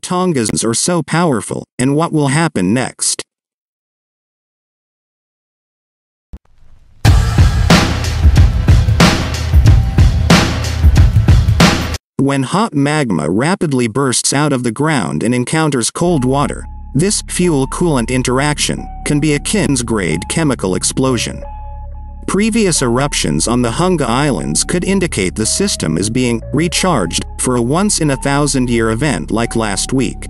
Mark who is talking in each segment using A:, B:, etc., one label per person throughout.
A: Tongas are so powerful, and what will happen next? When hot magma rapidly bursts out of the ground and encounters cold water, this fuel-coolant interaction can be a Kins-grade chemical explosion. Previous eruptions on the Hunga Islands could indicate the system is being recharged for a once-in-a-thousand-year event like last week.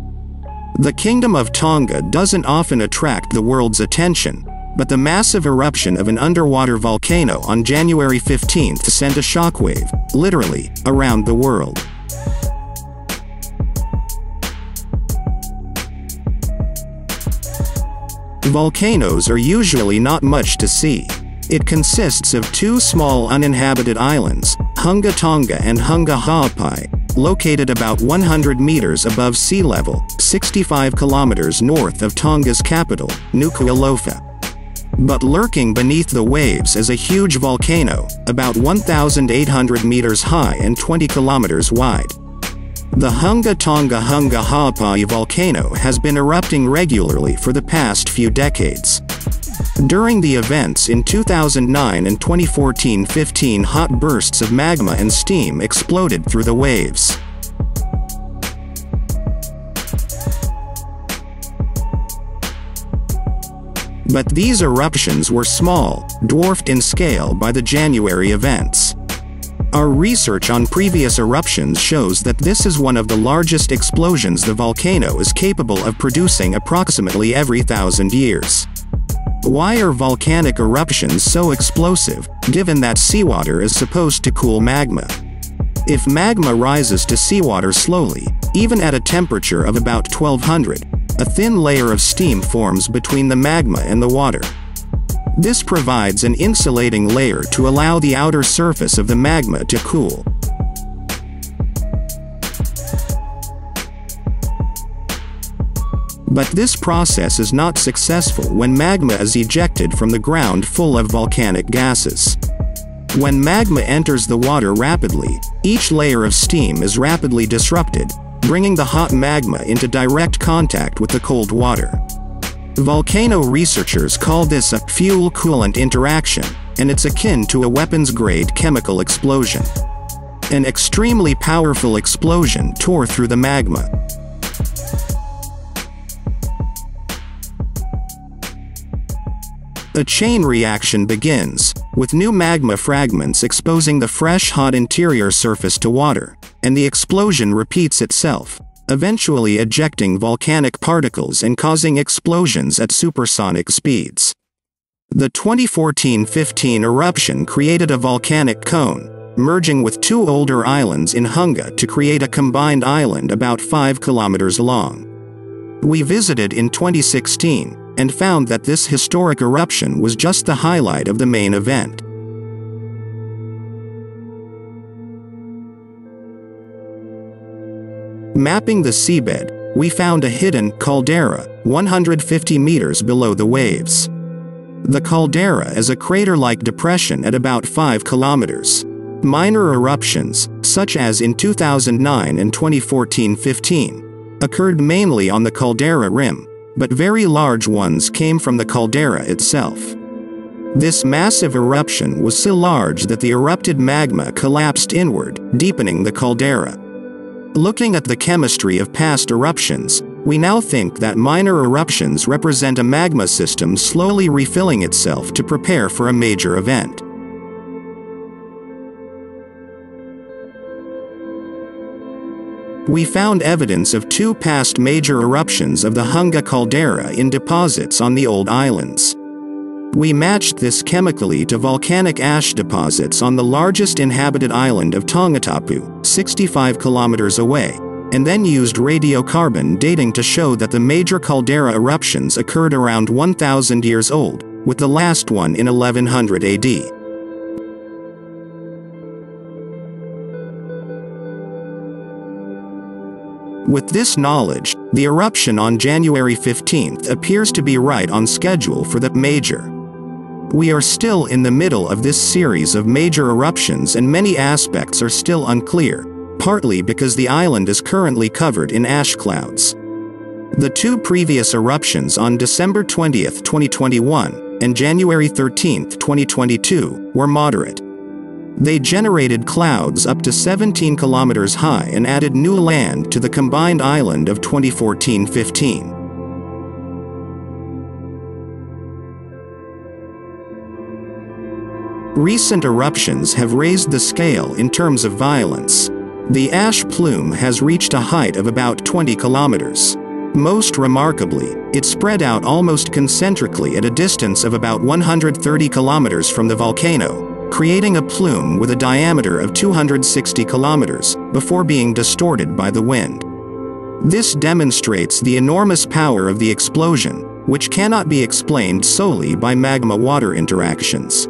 A: The Kingdom of Tonga doesn't often attract the world's attention, but the massive eruption of an underwater volcano on January 15 sent a shockwave, literally, around the world. Volcanoes are usually not much to see. It consists of two small uninhabited islands, Hunga Tonga and Hunga Ha'apai, located about 100 meters above sea level, 65 kilometers north of Tonga's capital, Nuku'alofa. But lurking beneath the waves is a huge volcano, about 1,800 meters high and 20 kilometers wide. The Hunga Tonga Hunga Ha'apai volcano has been erupting regularly for the past few decades. During the events in 2009 and 2014-15 hot bursts of magma and steam exploded through the waves. But these eruptions were small, dwarfed in scale by the January events. Our research on previous eruptions shows that this is one of the largest explosions the volcano is capable of producing approximately every thousand years. Why are volcanic eruptions so explosive, given that seawater is supposed to cool magma? If magma rises to seawater slowly, even at a temperature of about 1200, a thin layer of steam forms between the magma and the water. This provides an insulating layer to allow the outer surface of the magma to cool. But this process is not successful when magma is ejected from the ground full of volcanic gases. When magma enters the water rapidly, each layer of steam is rapidly disrupted, bringing the hot magma into direct contact with the cold water. Volcano researchers call this a fuel-coolant interaction, and it's akin to a weapons-grade chemical explosion. An extremely powerful explosion tore through the magma. A chain reaction begins, with new magma fragments exposing the fresh hot interior surface to water, and the explosion repeats itself, eventually ejecting volcanic particles and causing explosions at supersonic speeds. The 2014-15 eruption created a volcanic cone, merging with two older islands in Hunga to create a combined island about 5 kilometers long. We visited in 2016, and found that this historic eruption was just the highlight of the main event. Mapping the seabed, we found a hidden caldera 150 meters below the waves. The caldera is a crater-like depression at about 5 kilometers. Minor eruptions, such as in 2009 and 2014-15, occurred mainly on the caldera rim, but very large ones came from the caldera itself. This massive eruption was so large that the erupted magma collapsed inward, deepening the caldera. Looking at the chemistry of past eruptions, we now think that minor eruptions represent a magma system slowly refilling itself to prepare for a major event. We found evidence of two past major eruptions of the Hunga caldera in deposits on the old islands. We matched this chemically to volcanic ash deposits on the largest inhabited island of Tongatapu, 65 kilometers away, and then used radiocarbon dating to show that the major caldera eruptions occurred around 1000 years old, with the last one in 1100 AD. With this knowledge, the eruption on January 15 appears to be right on schedule for the major we are still in the middle of this series of major eruptions and many aspects are still unclear, partly because the island is currently covered in ash clouds. The two previous eruptions on December 20, 2021, and January 13, 2022, were moderate. They generated clouds up to 17 kilometers high and added new land to the combined island of 2014-15. Recent eruptions have raised the scale in terms of violence. The ash plume has reached a height of about 20 kilometers. Most remarkably, it spread out almost concentrically at a distance of about 130 kilometers from the volcano, creating a plume with a diameter of 260 kilometers, before being distorted by the wind. This demonstrates the enormous power of the explosion, which cannot be explained solely by magma-water interactions.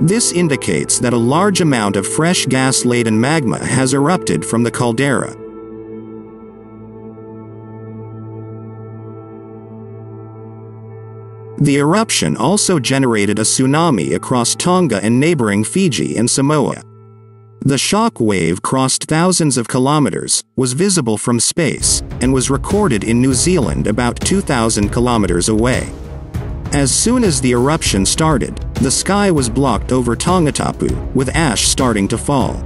A: This indicates that a large amount of fresh gas-laden magma has erupted from the caldera. The eruption also generated a tsunami across Tonga and neighboring Fiji and Samoa. The shock wave crossed thousands of kilometers, was visible from space, and was recorded in New Zealand about 2,000 kilometers away. As soon as the eruption started, the sky was blocked over Tongatapu, with ash starting to fall.